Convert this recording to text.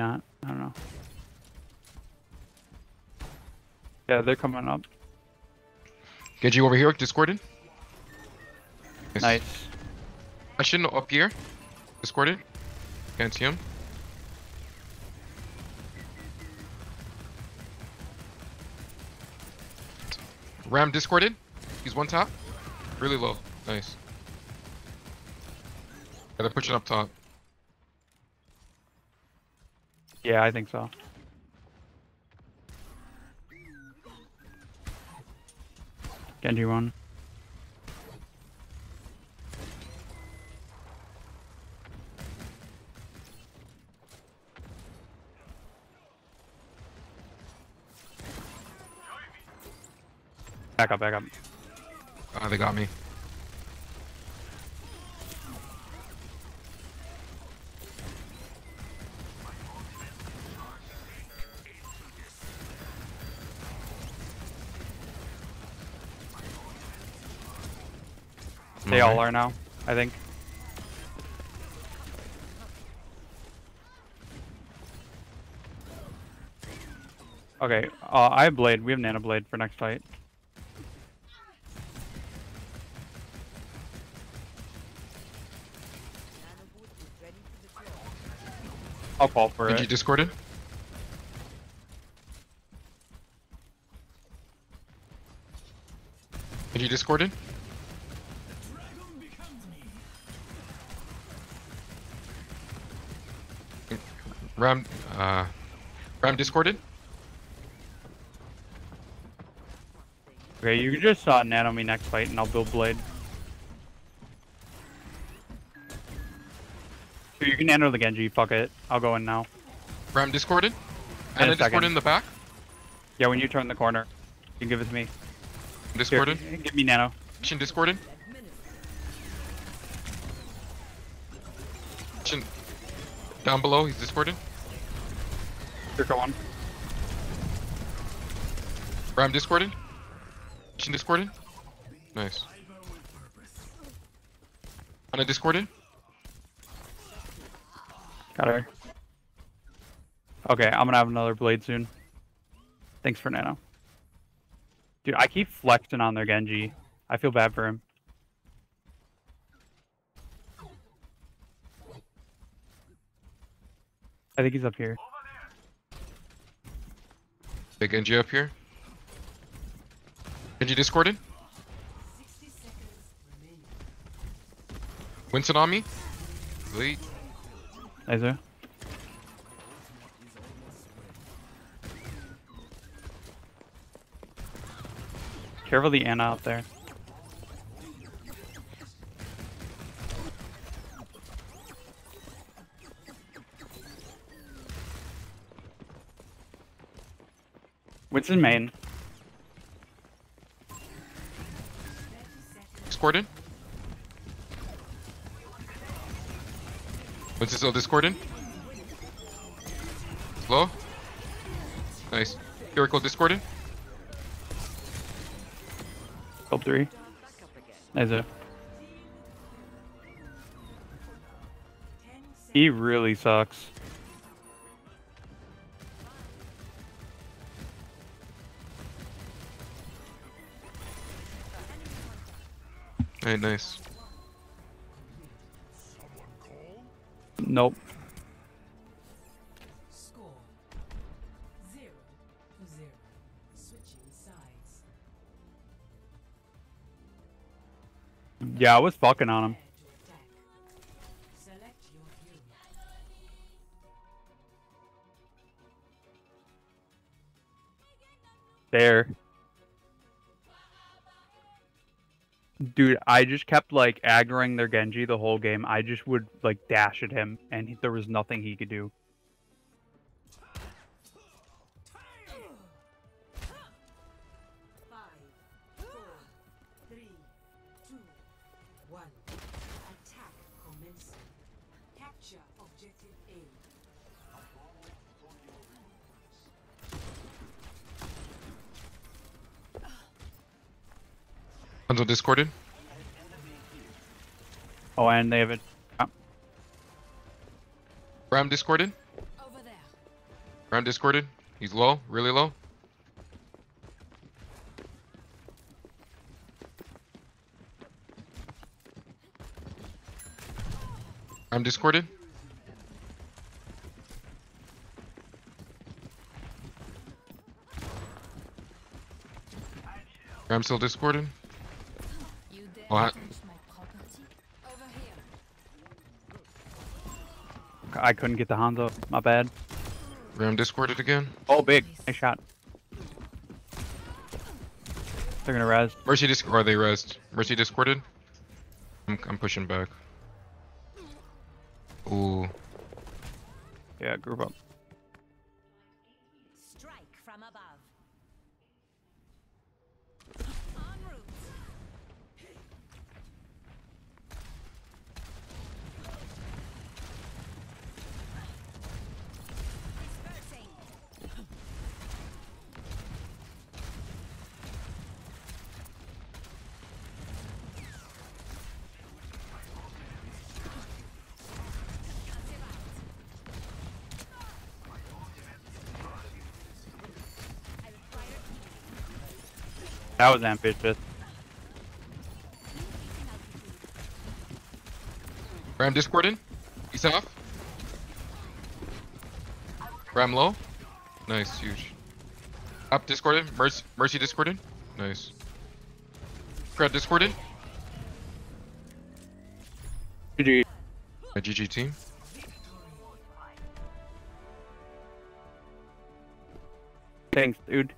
not. I don't know. Yeah, they're coming up. Get you over here, discorded. Nice. Ashen up here. Discorded. Can't see him. Ram discorded. He's one top. Really low. Nice. Yeah, they're pushing up top. Yeah, I think so. Genji one. Back up, back up. Ah, they got me. They all are now, I think. Okay, uh, I have Blade. We have Nano Blade for next fight. I'll fall for Genji it. did discorded. Genji discorded. Ram, uh, Ram discorded. Okay, you just uh, Nano me next fight and I'll build Blade. So you can Nano the Genji, fuck it. I'll go in now. Ram discorded. And a discorded in the back. Yeah, when you turn the corner, you can give it to me. Here, Discorded. give me Nano. Shin discorded. Shin down below. He's discorded. Circle one. Ram discorded. Shin discorded. Nice. Ana discorded. Got her. Okay, I'm gonna have another blade soon. Thanks for Nano. Dude, I keep flexing on their Genji. I feel bad for him. I think he's up here. Big NG up here. NG discorded. Winston on me. Uh. Careful the Ana out there. Winston main. discord Discorded. Winston still discorded. Slow. Nice. Miracle discorded. Top three. Nice. He really sucks. Hey, nice. Nope. Score zero to zero. Switching sides. Yeah, I was fucking on him. There. Dude, I just kept like aggroing their Genji the whole game. I just would like dash at him, and he- there was nothing he could do. Five, four, Hanzo discorded. Oh, and they have it. Ah. Ram discorded. Over there. Ram discorded. He's low, really low. I'm discorded. I'm still discorded. You dare What? touch my property? Over here. I couldn't get the Hanzo. My bad. Ram discorded again. Oh, big. Nice shot. They're gonna res. Mercy disc or they rest. Mercy discorded. I'm I'm pushing back. Ooh. Yeah, group up. Strike from above. That was ambitious. Ram discorded. He's off. Ram low. Nice, huge. Up discorded. Mercy, Mercy discorded. Nice. Crowd discorded. GG. My GG team. Thanks, dude.